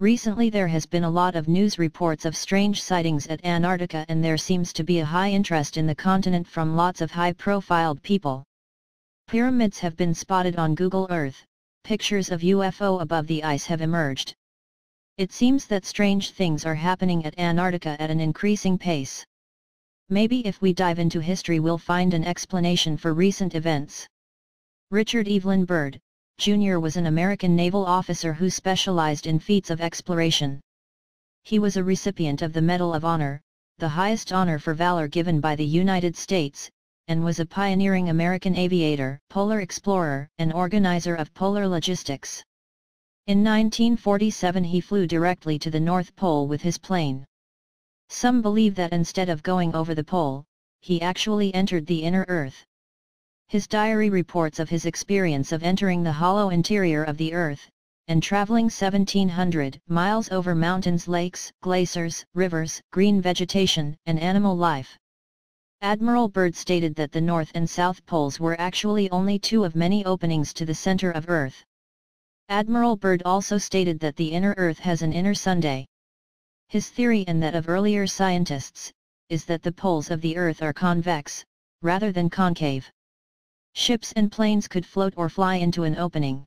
Recently there has been a lot of news reports of strange sightings at Antarctica and there seems to be a high interest in the continent from lots of high-profiled people. Pyramids have been spotted on Google Earth, pictures of UFO above the ice have emerged. It seems that strange things are happening at Antarctica at an increasing pace. Maybe if we dive into history we'll find an explanation for recent events. Richard Evelyn Byrd, Jr. was an American naval officer who specialized in feats of exploration. He was a recipient of the Medal of Honor, the highest honor for valor given by the United States, and was a pioneering American aviator, polar explorer, and organizer of polar logistics. In 1947 he flew directly to the North Pole with his plane. Some believe that instead of going over the pole, he actually entered the inner Earth. His diary reports of his experience of entering the hollow interior of the Earth, and traveling 1700 miles over mountains lakes, glaciers, rivers, green vegetation, and animal life. Admiral Byrd stated that the North and South Poles were actually only two of many openings to the center of Earth. Admiral Byrd also stated that the inner Earth has an inner Sunday. His theory and that of earlier scientists, is that the poles of the Earth are convex, rather than concave. Ships and planes could float or fly into an opening.